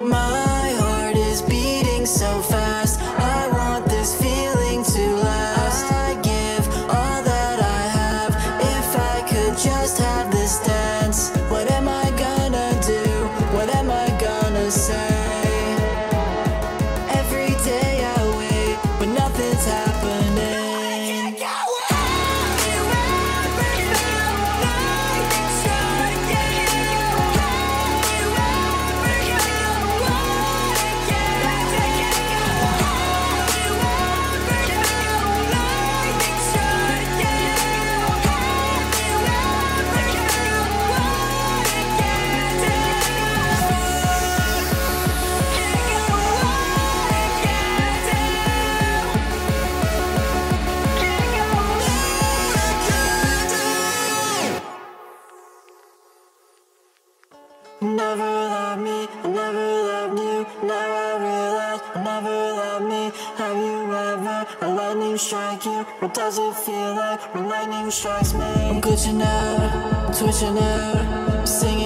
My heart is beating so fast. Never loved me, never loved you. Now I realize I never loved me. Have you ever lightning strike you? What does it feel like when lightning strikes me? I'm glitching out, twitching out, singing